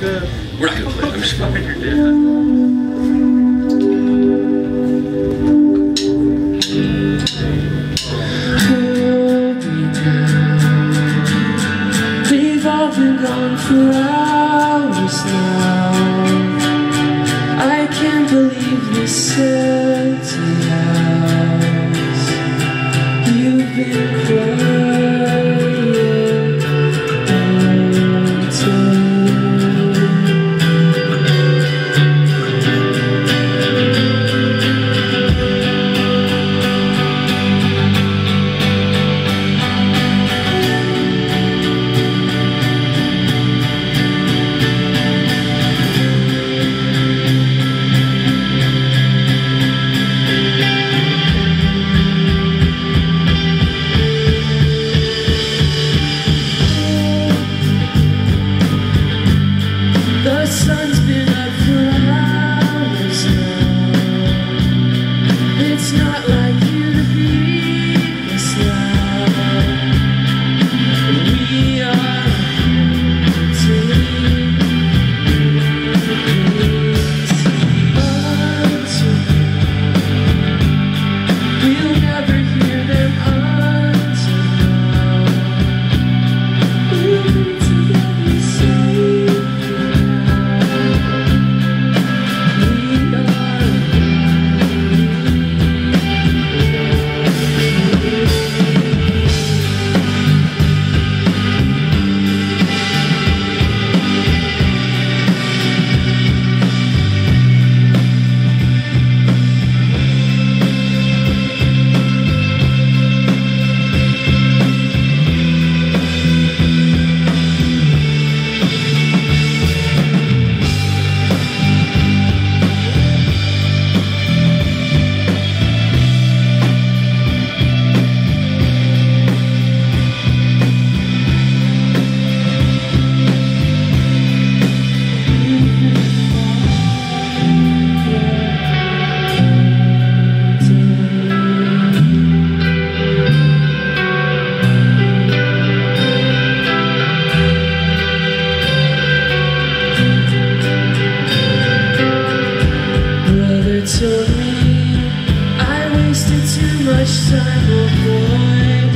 We're not gonna play. I'm just gonna your dad. gone for hours now I can't believe this It's not like wasted too much time, oh boy.